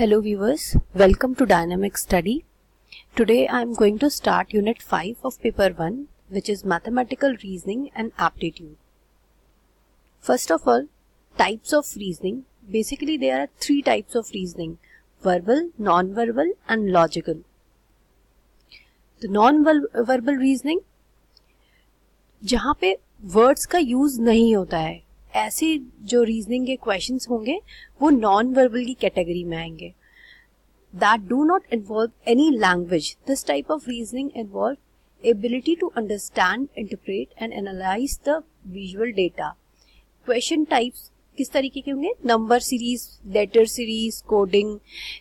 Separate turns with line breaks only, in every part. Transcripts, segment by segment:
Hello viewers, welcome to Dynamic Study. Today I am going to start Unit 5 of Paper 1 which is Mathematical Reasoning and Aptitude. First of all, types of reasoning. Basically there are three types of reasoning. Verbal, non-verbal and logical. The non-verbal reasoning जहाँ पे words का use नहीं होता है ऐसे जो reasoning के question होंगे, वो नॉन वर्बल की कैटेगरी में आएँगे। That do not involve any language this type of reasoning involve ability to understand interpret and analyse the visual data question types किस तरीके के होंगे? Number series letter series coding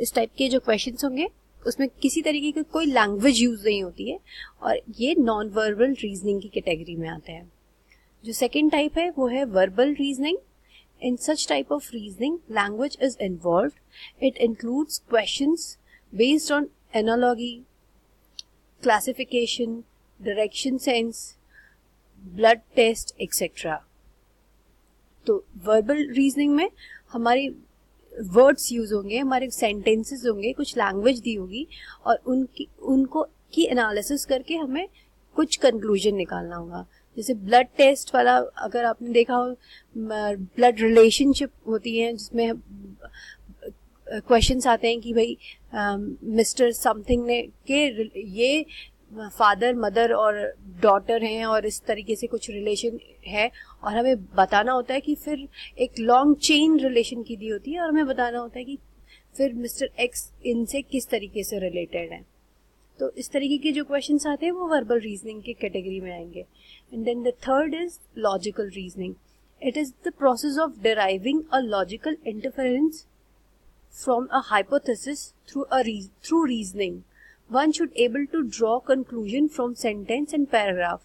इस टाइप के जो क्वेश्चन होंगे, उसमें किसी तरीके की कोई लैंग्वेज यूज़ नहीं होती है और ये नॉन वर्बल रीजनिंग की कैटेगरी में आते हैं। जो सेकेंड टाइप है, वो है verbal reasoning in such type of reasoning language is involve it includes question based on analogy classification direction sense blood test etcetera तो वर्बल रीजनिंग में हमारे वर्ड्स यूज़ होंगे, हमारे सेंटेंसेस होंगे, कुछ लैंग्वेज दी होगी, और उनकी, उनको की एनालिसिस करके हमें कुछ कंक्लूजन निकालना होगा। जैसे ब्लड टेस्ट वाला अगर आपने देखा हो ब्लड रिलेशनशिप होती है, जिसमें क्वेश्चंस आते हैं कि भाई मिस्टर समथिंग ने के ये फादर मदर और डॉटर हैं और इस तरीके से कुछ रिलेशन है और हमें बताना होता है कि फिर एक लॉन्ग चेन रिलेशन की दी होती है और हमें बताना होता है कि फिर मिस्टर एक्स इनसे किस तरीके से रिलेटेड है। तो इस तरीके के जो क्वेश्चन आते हैं, वो वर्बल रीजनिंग के कैटेगरी में आएँगे. And then the third is logical reasoning it is the process of deriving a logical interference from a hypothesis through a through reasoning one should able to draw conclusion from sentence and paragraph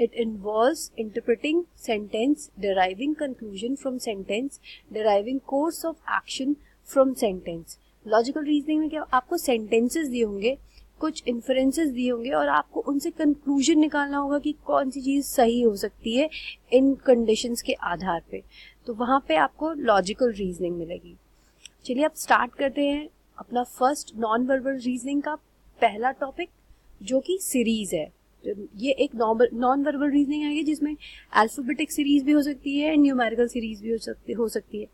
it involve interpreting sentence deriving conclusion from sentence deriving course of action from sentence logical reasoning में क्या आपको sentences दिए होंगे? कुछ influences दिए होंगे और आपको उनसे कंक्लूजन निकालना होगा कि कौन सी चीज़ सही हो सकती है इन कंडीशंस के आधार पे। तो वहाँ पे आपको लॉजिकल रीजनिंग मिलेगी। चलिए आप स्टार्ट करते हैं अपना फ़र्स्ट नॉन वर्बल रीजनिंग का पहला टॉपिक जो कि सीरीज़ है। ये एक नॉन वर्बल रीजनिंग आएगी जिसमें अल्फाबेटिक सीरीज़ भी हो सकती है न्यूमेरिकल सीरीज़ भी हो सकती हो सकती है।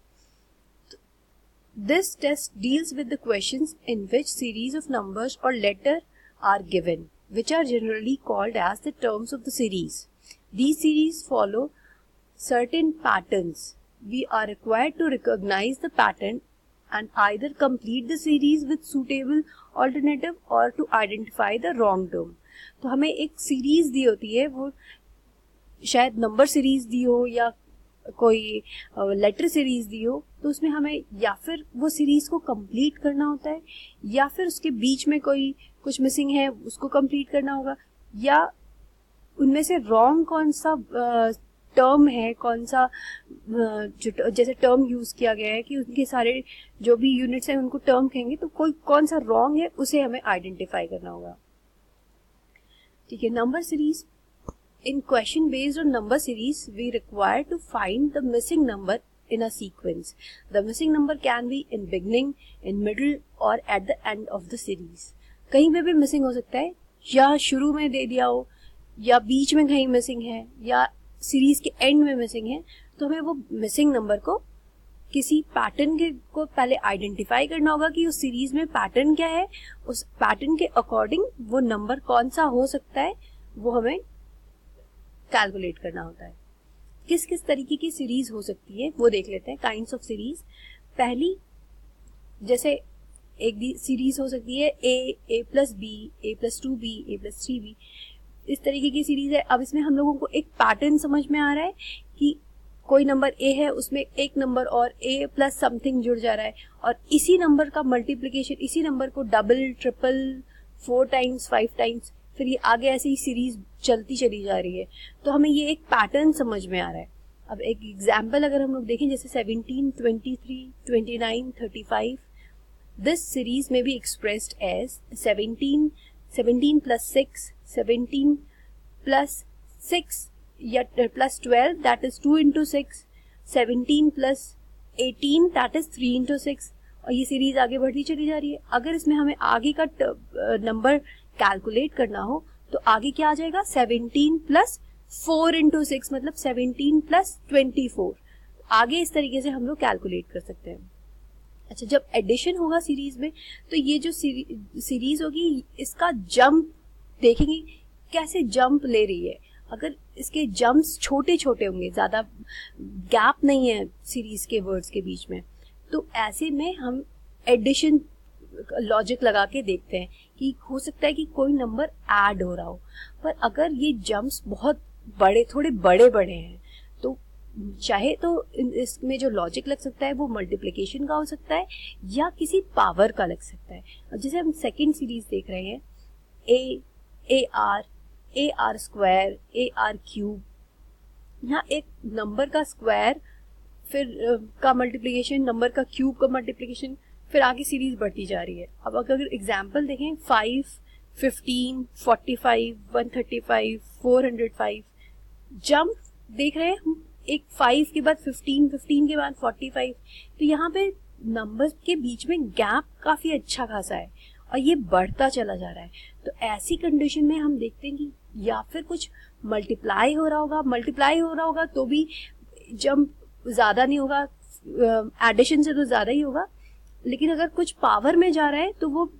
This test deals with the questions in which series of numbers or letter are given, which are generally called as the terms of the series. These series follow certain patterns. We are required to recognize the pattern and either complete the series with suitable alternative or to identify the wrong term. तो हमें एक series दी होती है वो शायद number series दी हो या कोई लेटर सीरीज दी हो तो उसमें हमें या फिर वो सीरीज़ को कंप्लीट करना होता है, या फिर उसके बीच में कोई कुछ मिसिंग है, उसको कंप्लीट करना होगा, या उनमें से रॉन्ग कौन सा टर्म है, कौन सा जैसे टर्म यूज़ किया गया है कि उनके सारे जो भी यूनिट्स हैं उनको टर्म कहेंगे तो कोई कौन सा रॉन्ग है उसे हमें आइडेंटिफाई करना होगा। ठीक है number series in question based on number series we require to find the missing number in a sequence. The missing number can be in beginning, in middle or at the end of the series. कहीं पे भी missing हो सकता है या शुरू में दे दिया हो या बीच में कहीं मिसिंग है या सीरीज़ के एंड में मिसिंग है तो हमें वो मिसिंग नंबर को किसी पैटर्न के को पहले आइडेंटिफाई करना होगा कि उस सीरीज़ में पैटर्न क्या है उस पैटर्न के अकॉर्डिंग वो नंबर कौन सा हो सकता है वो हमें कैलकुलेट करना होता है किस किस तरीके की सीरीज़ हो सकती है, वो देख लेते हैं काइंड ऑफ़ सीरीज़ पहली, जैसे एक सीरीज़ हो सकती है A A plus B A plus two B A plus three B इस तरीके की सीरीज़ है। अब इसमें हम लोगों को एक पैटर्न समझ में आ रहा है कि कोई नंबर ए है, उसमें एक नंबर और ए प्लस समथिंग जुड़ जा रहा है। और इसी नंबर का मल्टीप्लीकेशन इसी नंबर को double triple four times five times फिर ये आगे ऐसे ही सीरीज़ चलती चली जा रही है। तो हमें ये एक पैटर्न समझ में आ रहा है। अब एक एग्ज़ाम्पल अगर हम लोग देखें, जैसे seventeen twenty three twenty nine thirty five this series में be expressed as seventeen seventeen plus six seventeen plus six या plus twelve that is two into six seventeen plus eighteen that is three into six और ये series आगे बढ़ती चली जा रही है। अगर इसमें हमें आगे का नंबर कैलकुलेट करना हो तो आगे क्या आ जाएगा? 17 प्लस फोर इंटू सिक्स मतलब 17 प्लस ट्वेंटी फोर आगे इस तरीके से हम लोग कैलकुलेट कर सकते हैं। अच्छा जब एडिशन होगा सीरीज़ में तो ये जो सीरीज़ होगी, इसका जंप देखेंगे, कैसे जंप ले रही है। अगर इसके जंप्स छोटे छोटे होंगे, ज़्यादा गैप नहीं है सीरीज़ के वर्ड्स के बीच में तो ऐसे में हम एडिशन लॉजिक लगा के देखते हैं कि हो सकता है कि कोई नंबर ऐड हो रहा हो। पर अगर ये जंप्स बहुत बड़े, थोड़े बड़े बड़े हैं तो चाहे तो इसमें जो लॉजिक लग सकता है वो मल्टीप्लिकेशन का हो सकता है या किसी पावर का लग सकता है। जैसे हम सेकेंड सीरीज़ देख रहे हैं A A R A R square A R cube यहाँ एक नंबर का स्क्वायर फिर का मल्टीप्लिकेशन नंबर का क्यूब का मल्टीप्लिकेशन फिर आगे सीरीज़ बढ़ती जा रही है। अब अगर एग्ज़ाम्पल देखें five fifteen forty five one thirty five four hundred five jump देख रहे हैं हम एक फाइव के बाद फिफ्टीन फिफ्टीन के बाद फोर्टी फाइव तो यहाँ पे नंबर के बीच में गैप काफ़ी अच्छा खासा है और ये बढ़ता चला जा रहा है। तो ऐसी कंडीशन में हम देखते हैं कि या फिर कुछ मल्टीप्लाई हो रहा होगा मल्टीप्लाई हो रहा होगा तो भी जंप ज़्यादा नहीं होगा एडिशन से तो ज़्यादा ही होगा लेकिन अगर कुछ पावर में जा रहा है तो वो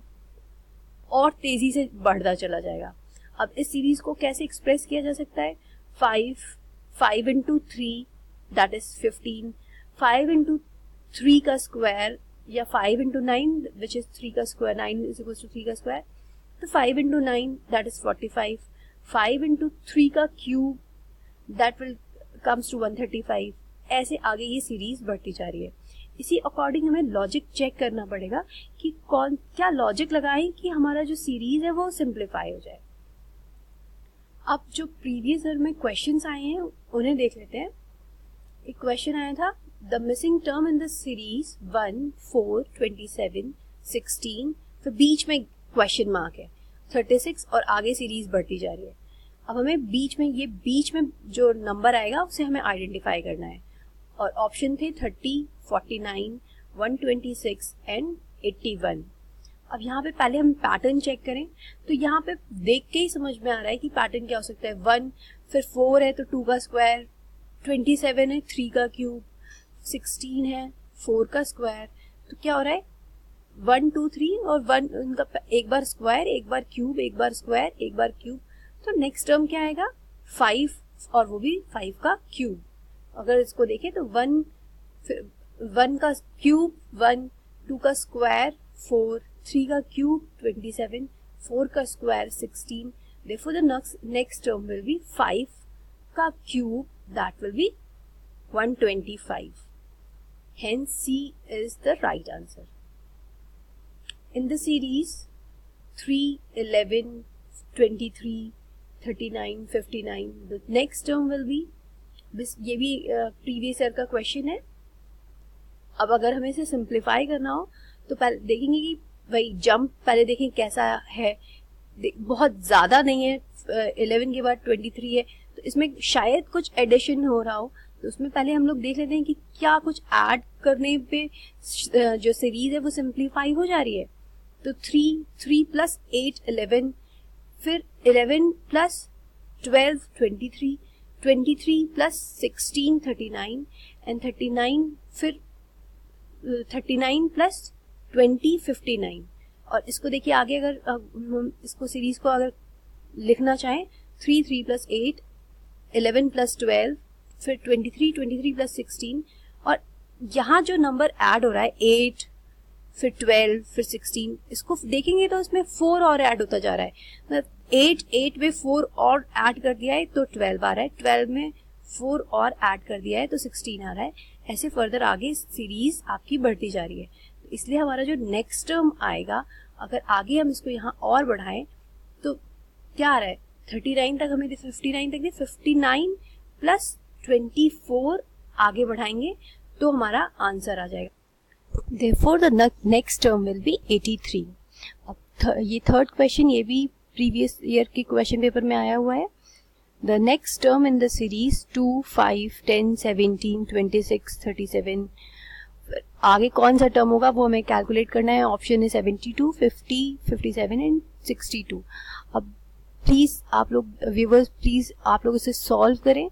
और तेज़ी से बढ़ता चला जाएगा। अब इस सीरीज़ को कैसे एक्सप्रेस किया जा सकता है? Five five into three that is fifteen five into three का स्क्वायर या five into nine which is three का square nine is equal to three का स्क्वायर तो five into nine that is forty five five into three का cube that will comes to one thirty five ऐसे आगे ये series बढ़ती जा रही है। इसी अकॉर्डिंग हमें लॉजिक चेक करना पड़ेगा कि कौन, क्या लॉजिक लगाएँ कि हमारा जो सीरीज़ है वो सिंप्लीफाई हो जाए। अब जो प्रीवियस ईयर में क्वेश्चन आए हैं, उन्हें देख लेते हैं। एक क्वेश्चन आया था the missing term in the series one four twenty seven sixteen फिर बीच में क्वेश्चन मार्क है। थर्टी सिक्स और आगे सीरीज़ बढ़ती जा रही है। अब हमें बीच में, ये बीच में जो नंबर आएगा, उसे हमें आइडेंटिफाई करना है। और ऑप्शन थे thirty forty nine one twenty six and eighty one अब यहाँ पे पहले हम पैटर्न चेक करें। तो यहाँ पे देख के ही समझ में आ रहा है कि पैटर्न क्या हो सकता है। वन फिर फोर है तो टू का स्क्वायर ट्वेंटी सेवन है थ्री का क्यूब सिक्सटीन है फोर का स्क्वायर तो क्या हो रहा है? वन टू थ्री और वन उनका एक बार स्क्वायर एक बार क्यूब एक बार स्क्वायर एक बार क्यूब तो नेक्स्ट टर्म क्या आएगा? फाइव और वो भी फाइव का क्यूब अगर इसको देखें तो वन वन का क्यूब, वन, टू का स्क्वायर, फोर, थ्री का क्यूब, ट्वेंटी सेवन, फोर का स्क्वायर, सिक्सटीन देखो the next term will be five का cube that will be one twenty five hence C is the right answer in the series three eleven twenty three thirty nine fifty nine the next term will be ये भी previous year का question है। अब अगर हमें इसे simplify करना हो तो पहले देखेंगे कि भाई जंप पहले देखें कैसा है। बहुत ज़्यादा नहीं है इलेवन के बाद ट्वेंटी थ्री है। तो इसमें शायद कुछ एडिशन हो रहा हो। तो उसमें पहले हम लोग देख लेते हैं कि क्या कुछ ऐड करने पे जो सीरीज़ है वो सिंप्लीफाई हो जा रही है। तो three three plus eight eleven फिर eleven plus twelve twenty three twenty three plus sixteen thirty nine and thirty nine फिर thirty nine plus twenty fifty nine और इसको देखिए आगे अगर हम इसको सीरीज़ को अगर लिखना चाहें three three plus eight eleven plus twelve फिर twenty three twenty three plus sixteen और यहाँ जो नंबर ऐड हो रहा है एट फिर ट्वेल्व फिर सिक्सटीन इसको देखेंगे तो इसमें फोर और ऐड होता जा रहा है। मतलब एट एट में फोर और ऐड कर दिया है तो ट्वेल्व आ रहा है। ट्वेल्व में फोर और ऐड कर दिया है तो सिक्सटीन आ रहा है। ऐसे फर्दर आगे सीरीज़ आपकी बढ़ती जा रही है। तो इसलिए हमारा जो नेक्स्ट टर्म आएगा, अगर आगे हम इसको यहाँ और बढ़ाएँ तो क्या आ रहा है? थर्टी नाइन तक हमें फिफ्टी नाइन तक fifty nine plus twenty four आगे बढ़ाएँगे तो हमारा आंसर आ जाएगा। Therefore the next term will be eighty three अब ये थर्ड क्वेश्चन ये भी प्रीवियस ईयर के क्वेश्चन पेपर में आया हुआ है। The next term in the series two five ten seventeen twenty six thirty seven आगे कौन सा टर्म होगा, वो हमें कैलकुलेट करना है। ऑप्शन है seventy two fifty fifty seven and sixty two अब प्लीज़ आप लोग व्यूवर्स प्लीज़ आप लोग इसे सॉल्व करें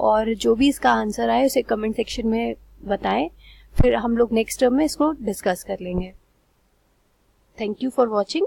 और जो भी इसका आंसर आए, उसे कमेंट सेक्शन में बताएँ। फिर हम लोग नेक्स्ट टर्म में इसको डिस्कस कर लेंगे। Thank you for watching